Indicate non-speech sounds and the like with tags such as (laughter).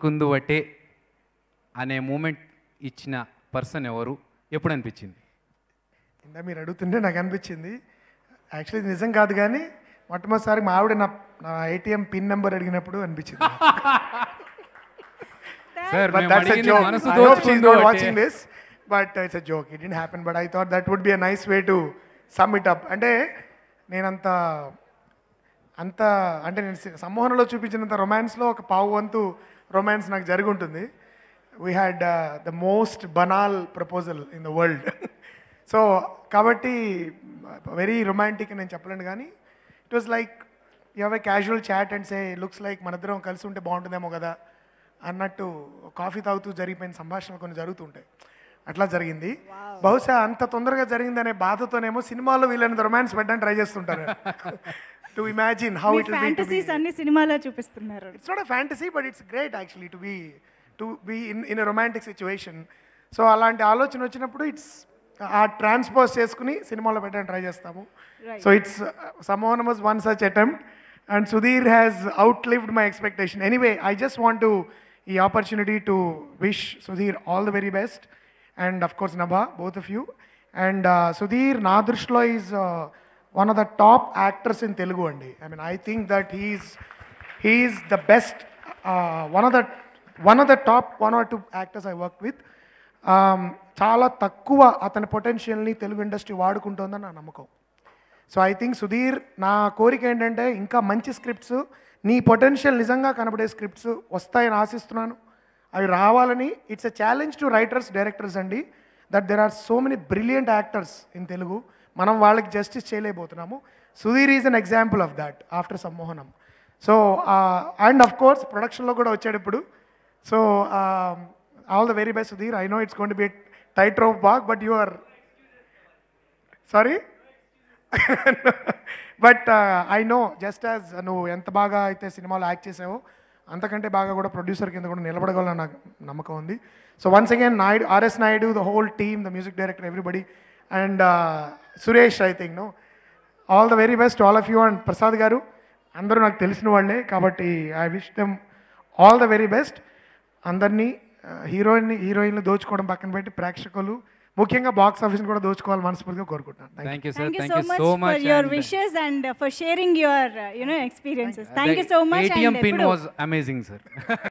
కుందువటే అనే మూమెంట్ ఇచ్చిన పర్సన్ ఎవరు ఎప్పుడు అనిపించింది ఇందా మీరు అడుగుతుంటే నాకు అనిపించింది యాక్చువల్లీ ఇది నిజం కాదు కానీ మొట్టమొదటిసారి మా ఆవిడ నా నా ఏటీఎం పిన్ నెంబర్ అడిగినప్పుడు అనిపించింది sir but that's a joke. మనసు I hope she's దోచుకుందు not అంటే watching this, but it's a joke. It didn't happen, but I thought that would be a nice way to sum it up. అంటే నేనంత అంత అంటే నేను C- సమ్మోహనంలో చూపించినంత రొమాన్స్లో ఒక పావు వంతు రొమాన్స్ నాకు జరిగి ఉంటుంది we had the most banal proposal in the world so కాబట్టి వెరీ రొమాంటిక్ నేను చెప్పలేను కానీ it was like you have a casual chat and say looks like మన ఇద్దరం కలిసి ఉంటే బాగుంటుందేమో కదా అన్నట్టు కాఫీ తాగుతూ జరిగిపోయిన సంభాషణలు కొన్ని జరుగుతుంటాయి అట్లా జరిగింది. బహుశా అంత తొందరగా జరిగిందనే బాధతోనేమో సినిమాలో వీళ్ళని రొమాన్స్ పెట్టడానికి ట్రై చేస్తుంటారు. (laughs) To imagine how it will be fantasies అన్ని సినిమాలో చూపిస్తున్నారు. It's not a fantasy but it's great actually to be to be in in a romantic situation so అలాంటి ఆలోచన వచ్చినప్పుడు ఇట్స్ ఆ ట్రాన్స్పోజ్ చేసుకుని సినిమాలో పెట్టడానికి ట్రై చేస్తాము. So it's Sammohanam was one such attempt and Sudheer has outlived my expectation anyway I just want to ఈ opportunity to wish Sudheer all the very best and of course Nabha both of you and Sudheer నా దృష్టిలో is one of the top actors in Telugu అండి. I mean I think that he's he's the best one of the one of the top one or two actors I work with చాలా తక్కువ అతని పొటెన్షియల్ని Telugu industry వాడుకుంటుందని నా నమ్మకం. So I think Sudheer నా కోరిక ఏంటంటే ఇంకా మంచి స్క్రిప్ట్స్ నీ పొటెన్షియల్ నిజంగా కనబడే స్క్రిప్ట్స్ వస్తాయని ఆశిస్తున్నాను. అవి రావాలని it's a challenge to writers directors అండి that there are so many brilliant actors in Telugu మనం వాళ్ళకి justice చేయలేకపోతున్నాము. Sudheer is an example of that after Sammohanam so and of course ప్రొడక్షన్లో కూడా వచ్చాడు ఇప్పుడు. So all the very best Sudheer I know it's gonna be tightrope back but you are sorry but I know just as నువ్వు ఎంత బాగా అయితే సినిమాలో act చేసావో అంతకంటే బాగా కూడా ప్రొడ్యూసర్ కింద కూడా నిలబడగలని నాకు నమ్మకం ఉంది. So once again Naidu RS Naidu the whole team the music director everybody and Suresh I think no? All the very best all of you and Prasad garu. అందరూ నాకు తెలిసిన వాళ్ళే కాబట్టి I wish them all the very best అందరినీ heroine హీరోయిన్లు దోచుకోవడం పక్కన పెట్టి ప్రేక్షకులు ముఖ్యంగా బాక్స్ ఆఫీస్ని కూడా దోచుకోవాలి మనస్ఫూర్తిగా కోరుకుంటున్నాను. Thank you sir thank you so you much so for much your wishes and for sharing your you know experiences thank you so much ATM pin was amazing sir